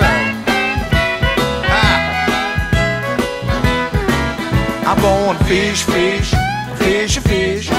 myself. I'm going fish, fish, fish, fish.